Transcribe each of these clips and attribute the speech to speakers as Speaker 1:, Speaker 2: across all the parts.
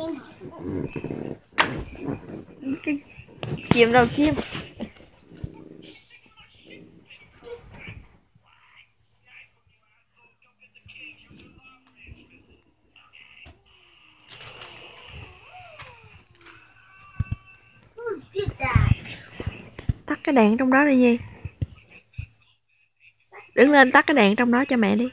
Speaker 1: chim
Speaker 2: cái chim đâu chim tắt cái đèn trong đó đi gì đứng lên tắt cái đèn trong đó cho mẹ đi.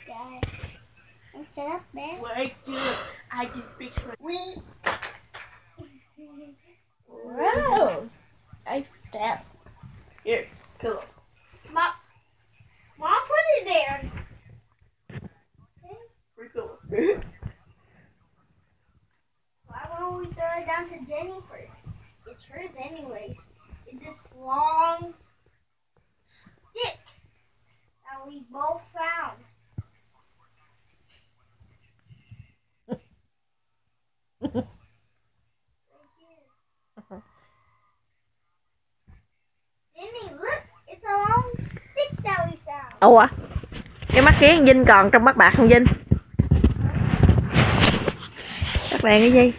Speaker 2: ủa? Cái mắt kiến vinh còn trong mắt bạc không vinh? Các bạn cái gì?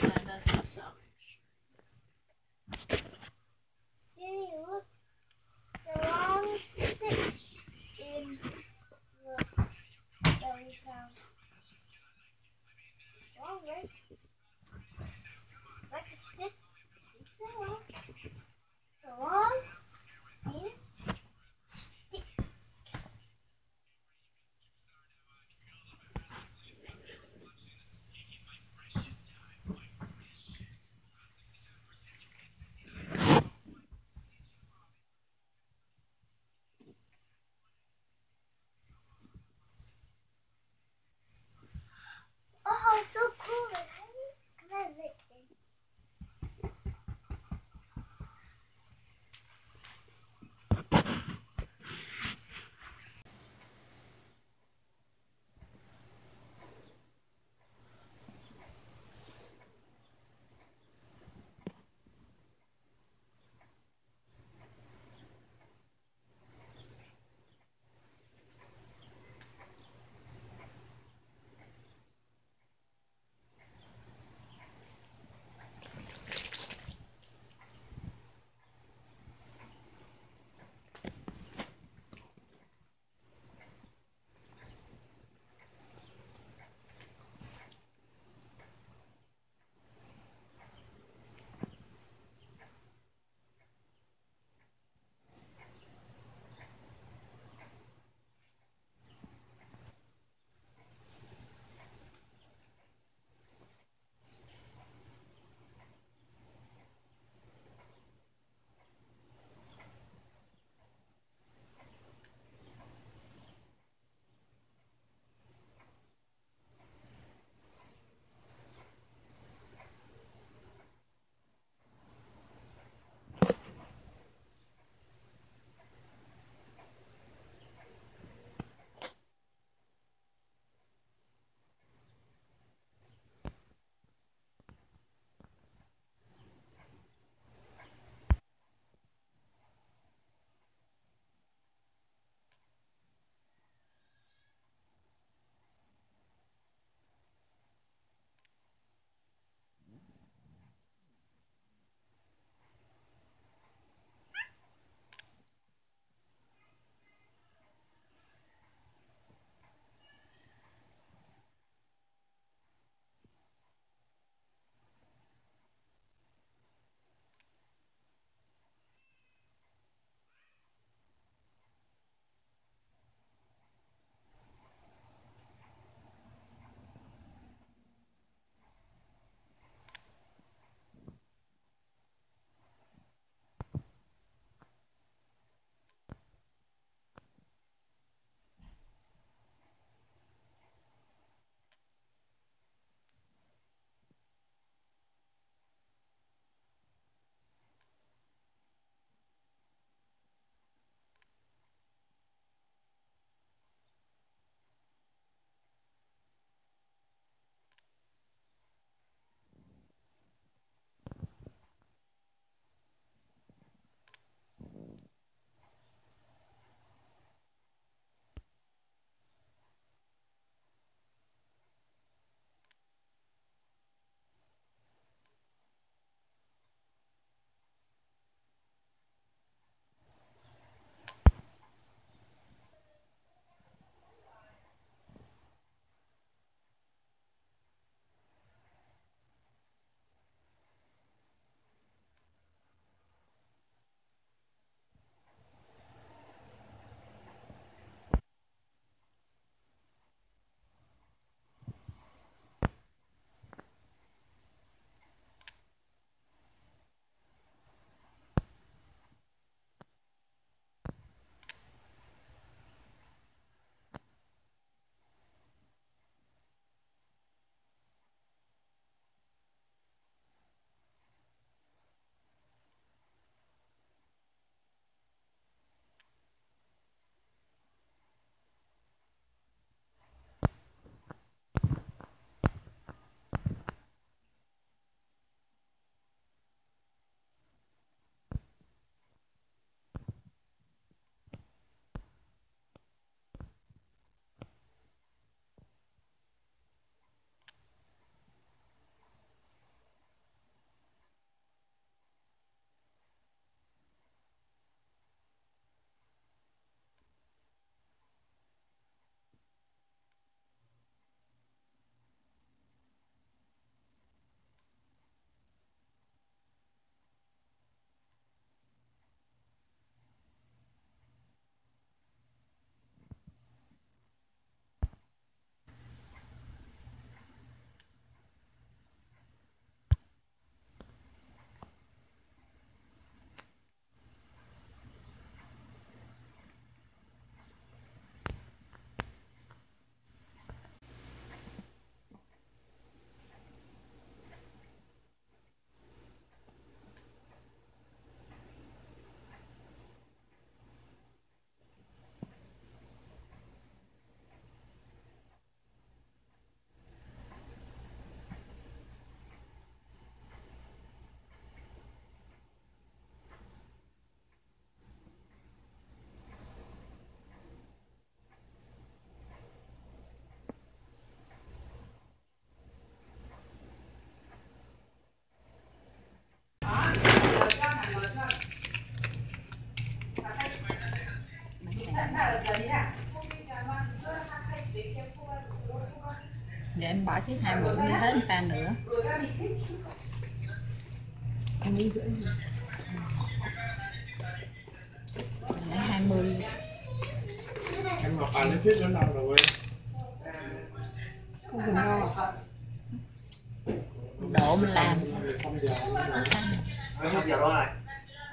Speaker 3: Xong giờ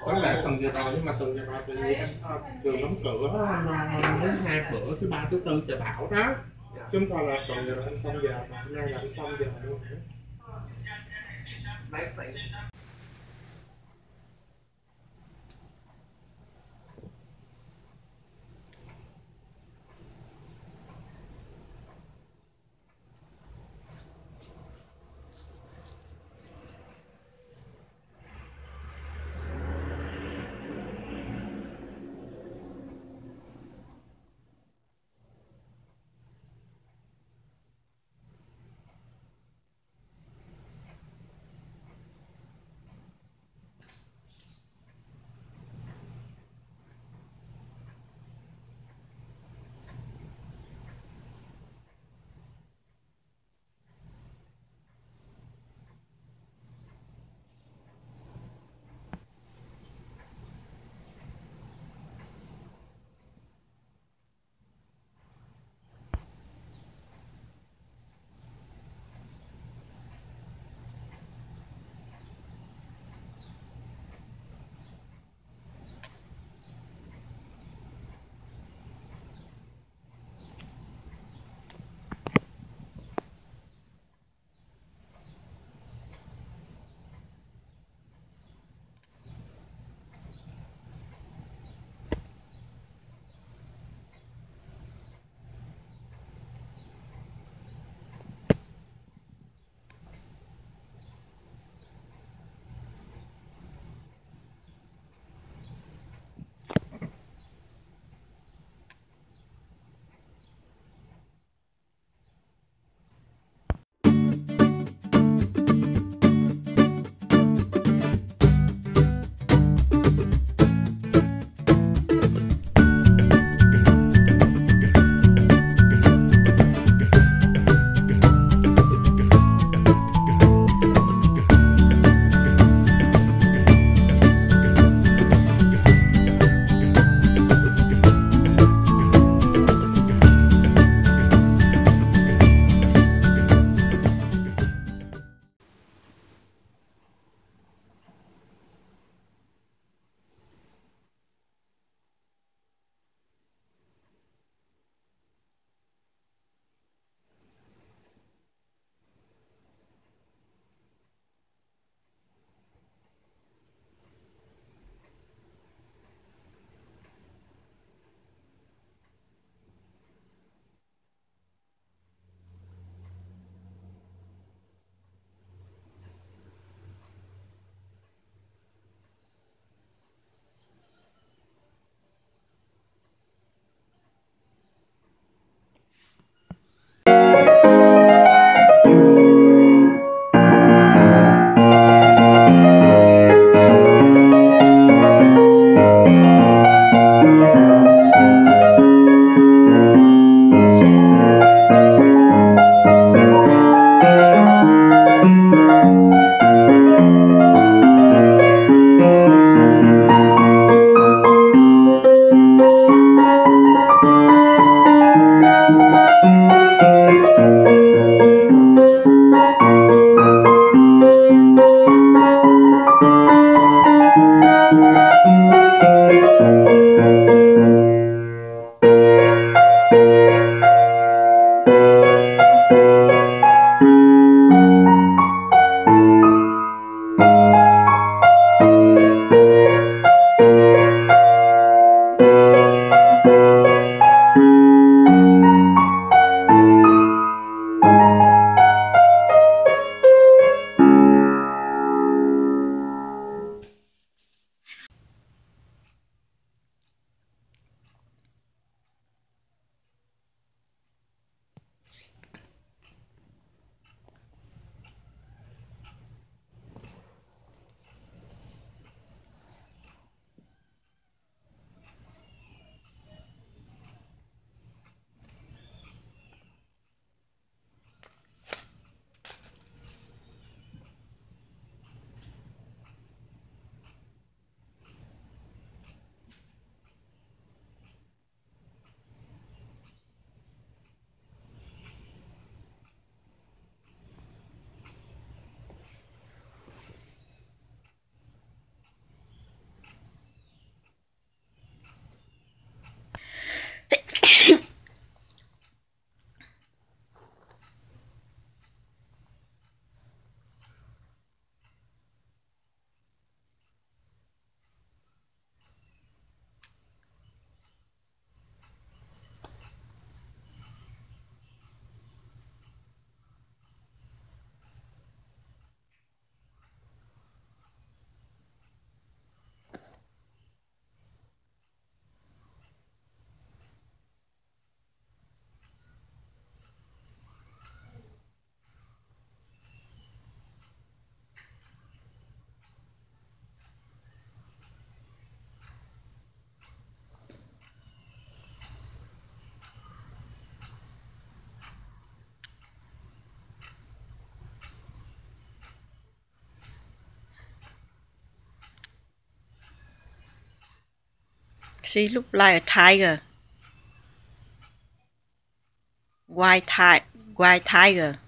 Speaker 3: Đáng lẽ tuần vừa rồi nhưng mà tuần vừa rồi tự nhiên em ờ, trường đóng cửa nó đến hai bữa thứ ba thứ tư trời bão đó. Chúng ta là tuần vừa rồi em xong giờ mà hôm nay là em xong giờ luôn
Speaker 1: She look like a tiger. White ti white tiger.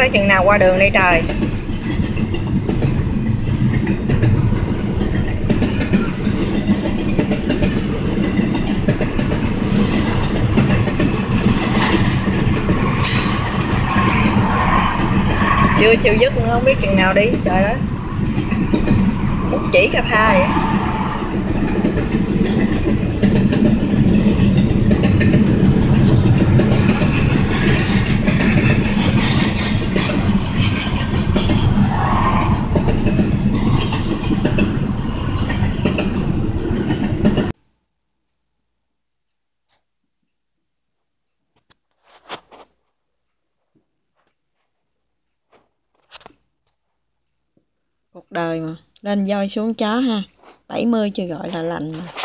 Speaker 1: Tới chừng nào qua đường đây trời. Chưa chịu dứt nữa, không biết chừng nào đi, Trời đó Một chỉ cà tha vậy? Cuộc đời mà. Lên voi xuống chó ha. 70 chưa gọi là lành mà.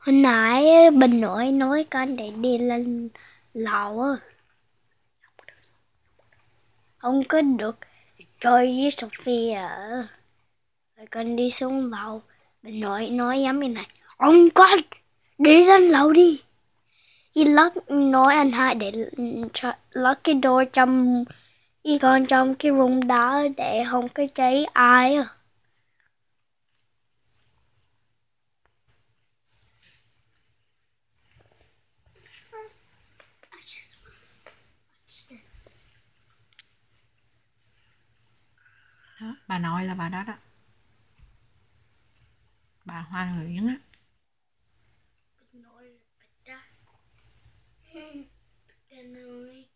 Speaker 2: Hồi nãy bình nội nói con để đi lên lầu á. Không có được chơi với Sophia ở. À. Rồi con đi xuống lầu. Bình nội nói giống như này. Ông con, đi lên lầu đi. Y lót nói anh hai để cho- lót cái đồ trong y con trong cái room đó để không có cháy ai à.
Speaker 1: Bà nội là bà đó đó bà hoa nguyễn á bà
Speaker 2: Nội bật ra. Bật ra nói.